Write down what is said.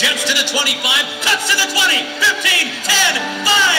jets to the 25, cuts to the 20, 15, 10, 5.